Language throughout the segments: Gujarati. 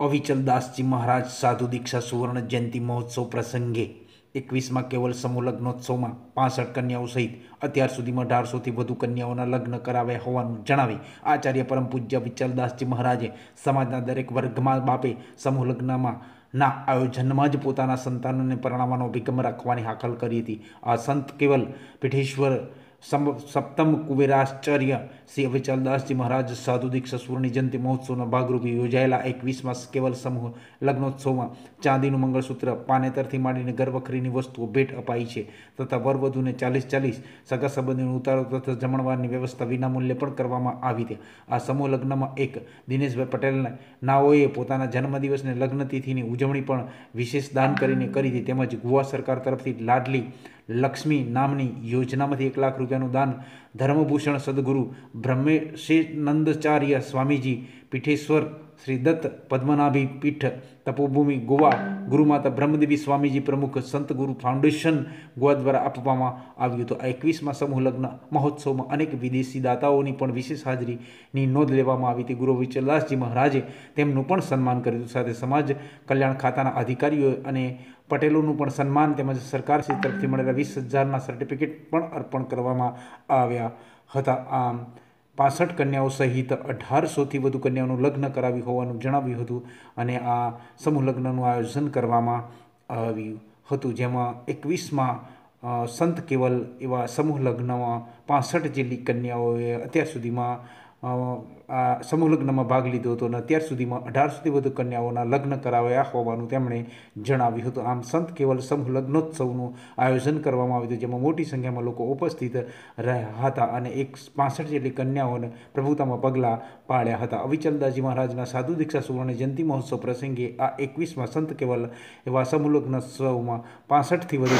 અવિચલદાસજી મહારાજ સાધુ દીક્ષા સુવર્ણ જયંતિ મહોત્સવ પ્રસંગે એકવીસમાં કેવલ સમૂહ લગ્નોત્સવમાં પાસઠ કન્યાઓ સહિત અત્યાર સુધીમાં અઢારસોથી વધુ કન્યાઓના લગ્ન કરાવ્યા હોવાનું જણાવી આચાર્ય પરમ પૂજ્ય વિચલદાસજી મહારાજે સમાજના દરેક વર્ગમાં બાપે સમૂહ લગ્નમાં ના, આયોજનમાં જ પોતાના સંતાનોને પરણાવવાનો અભિગમ રાખવાની હાકલ કરી હતી. આ સંત કેવલ પીઠેશ્વર સપ્તમ કુબેરાશ્ચર્ય શ્રી અવિચલદાસજી મહારાજ સાધુ દીક્ષા સુવર્ણ જયંતિ મહોત્સવના ભાગરૂપે યોજાયેલા એકવીસમાં કેવલ સમૂહ લગ્નોત્સવમાં ચાંદીનું મંગળસૂત્ર પાનેતરથી માંડીને ગર્ભખરીની વસ્તુઓ ભેટ અપાઈ છે તથા વરવધુને ચાલીસ ચાલીસ સગા સંબંધીનો ઉતારો તથા જમણવારની વ્યવસ્થા વિનામૂલ્યે પણ કરવામાં આવી હતી. આ સમૂહ લગ્નમાં એક દિનેશભાઈ પટેલના નાઓએ પોતાના જન્મદિવસને લગ્નતિથિની ઉજવણી પણ વિશેષ દાન કરીને કરી હતી. તેમજ ગોવા સરકાર તરફથી લાડલી લક્ષ્મી નામની યોજનામાંથી એક લાખ રૂપિયાનું દાન ધર્મભૂષણ સદગુરુ બ્રહ્મેશેનંદચાર્ય સ્વામીજી, પીઠેશ્વર શ્રી દત્ત પદ્મનાભી પીઠ તપોભૂમિ ગોવા, ગુરુમાતા બ્રહ્મદેવી સ્વામીજી પ્રમુખ સંત ગુરુ ફાઉન્ડેશન ગોવા દ્વારા આપવામાં આવ્યું હતું. આ એકવીસમાં સમૂહ લગ્ન મહોત્સવમાં અનેક વિદેશી દાતાઓની પણ વિશેષ હાજરીની નોંધ લેવામાં આવી હતી. ગુરુ વિચલદાસજી મહારાજે તેમનું પણ સન્માન કર્યું હતું. સાથે સમાજ કલ્યાણ ખાતાના અધિકારીઓ અને પટેલોનું પણ સન્માન તેમજ સરકારશ્રી તરફથી મળેલા વીસ હજારના સર્ટિફિકેટ પણ અર્પણ કરવામાં આવ્યા હતા. આમ પાસઠ કન્યાઓ સહિત અઢારસોથી વધુ કન્યાઓનું લગ્ન કરાવી હોવાનું જણાવ્યું હતું અને આ સમૂહ લગ્નનું આયોજન કરવામાં આવ્યું હતું. જેમાં એકવીસમાં સંત કેવલ એવા સમૂહ લગ્નમાં પાસઠ જેટલી કન્યાઓએ અત્યાર સુધીમાં આ સમૂહ લગ્નમાં ભાગ લીધો હતો અને અત્યાર સુધીમાં અઢાર સુધી વધુ કન્યાઓના લગ્ન કરાવ્યા હોવાનું તેમણે જણાવ્યું હતું. આમ સંત કેવલ સમૂહ લગ્નોત્સવનું આયોજન કરવામાં આવ્યું હતું, જેમાં મોટી સંખ્યામાં લોકો ઉપસ્થિત રહ્યા હતા અને એક પાસઠ જેટલી કન્યાઓને પ્રભુતામાં પગલાં પાડ્યા હતા. અવિચલદાસજી મહારાજના સાધુ દીક્ષા સુવર્ણ જયંતિ મહોત્સવ પ્રસંગે આ એકવીસમાં સંત કેવલ એવા સમૂહ લગ્નોત્સવમાં પાસઠથી વધુ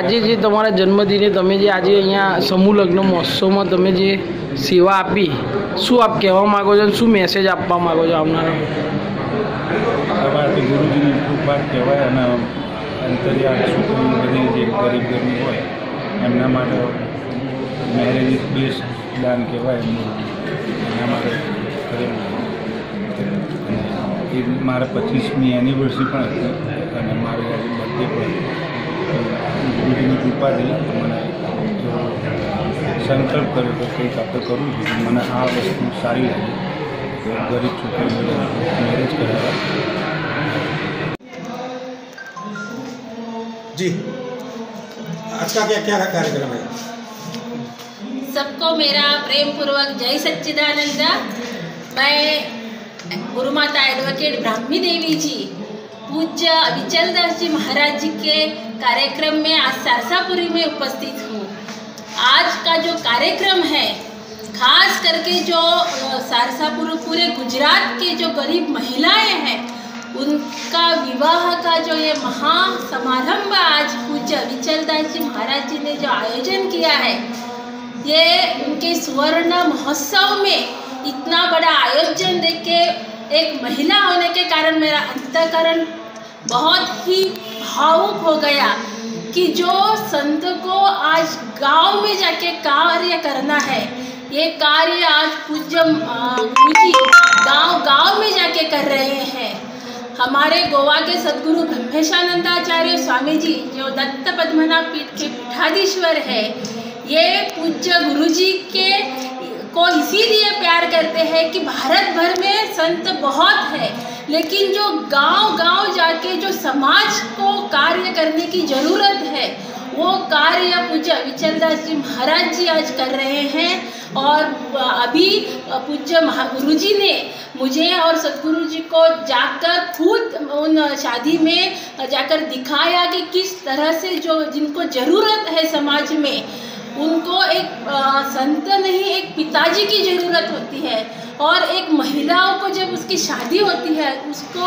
આજે જે તમારા જન્મદિને તમે જે આજે અહીંયા સમૂહ લગ્ન મહોત્સવમાં તમે જે સેવા આપી, શું આપ કહેવા માગો છો શું મેસેજ આપવા માગો છો આવનારા ગુરુજીની કૃપા કહેવાય અને અંતરિયાળ છોકરીઓ બધી જે ગરીબ ગરીબ હોય, એમના માટે મેરેજ ઇઝ બેસ્ટ દાન કહેવાય એમનું. એના માટે એ મારા પચીસમી એનિવર્સરી પણ હતી અને મારી બર્થડે પણ ગુરુજીની કૃપાથી મને એવો સંકલ્પ કર્યો કે કંઈક આપણે કરવું જોઈએ મને આ વસ્તુ સારી લાગી કે ગરીબ છોકરીઓને મેરેજ કરાવ્યા जी आज का क्या क्या कार्यक्रम है सबको मेरा प्रेम पूर्वक जय सच्चिदानंद मैं गुरु माता एडवोकेट ब्राह्मी देवी जी पूज्य अविचल दास जी महाराज जी के कार्यक्रम में आज सरसापुरी में उपस्थित हूँ आज का जो कार्यक्रम है खास करके जो सरसापुर पूरे गुजरात के जो गरीब महिलाएँ हैं उनका विवाह का जो ये महा समारंभ आज पूज्य अविचल दास जी महाराज जी ने जो आयोजन किया है ये उनके सुवर्ण महोत्सव में इतना बड़ा आयोजन देख के एक महिला होने के कारण मेरा अंतकरण बहुत ही भावुक हो गया कि जो संत को आज गाँव में जाके कार्य करना है ये कार्य आज पूज्य अ, गुरुजी गाँव गाँव में जाके कर रहे हैं। हमारे गोवा के सदगुरु ब्रह्मेशानंदाचार्य स्वामी जी जो दत्त पद्मनाभ पीठ के पीठाधीश्वर है ये पूज्य गुरुजी के को इसीलिए प्यार करते हैं कि भारत भर में संत बहुत है। लेकिन जो गाँव गाँव जाके जो समाज को कार्य करने की ज़रूरत है, वो कार्य पूज्य अविचलदास जी महाराज जी आज कर रहे हैं। और अभी पूज्य गुरु जी ने मुझे और सदगुरु जी को जाकर खुद उन शादी में जाकर दिखाया कि किस तरह से जो जिनको ज़रूरत है समाज में उनको एक संत नहीं, एक पिताजी की ज़रूरत होती है। और एक महिलाओं को जब उसकी शादी होती है, उसको